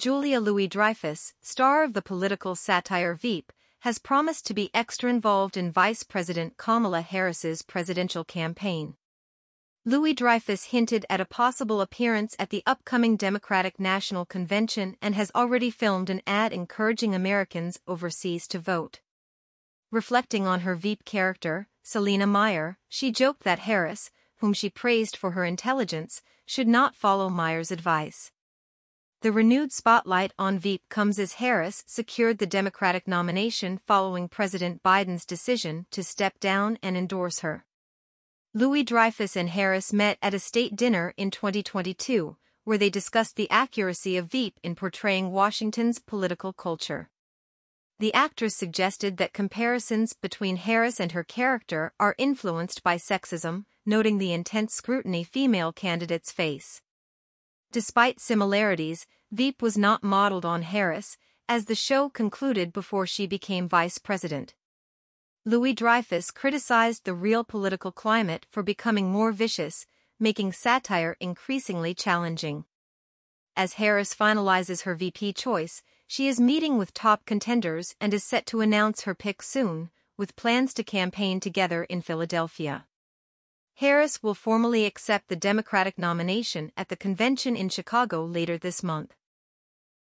Julia Louis-Dreyfus, star of the political satire Veep, has promised to be extra involved in Vice President Kamala Harris's presidential campaign. Louis-Dreyfus hinted at a possible appearance at the upcoming Democratic National Convention and has already filmed an ad encouraging Americans overseas to vote. Reflecting on her Veep character, Selina Meyer, she joked that Harris, whom she praised for her intelligence, should not follow Meyer's advice. The renewed spotlight on Veep comes as Harris secured the Democratic nomination following President Biden's decision to step down and endorse her. Louis-Dreyfus and Harris met at a state dinner in 2022, where they discussed the accuracy of Veep in portraying Washington's political culture. The actress suggested that comparisons between Harris and her character are influenced by sexism, noting the intense scrutiny female candidates face. Despite similarities, Veep was not modeled on Harris, as the show concluded before she became vice president. Louis-Dreyfus criticized the real political climate for becoming more vicious, making satire increasingly challenging. As Harris finalizes her VP choice, she is meeting with top contenders and is set to announce her pick soon, with plans to campaign together in Philadelphia. Harris will formally accept the Democratic nomination at the convention in Chicago later this month.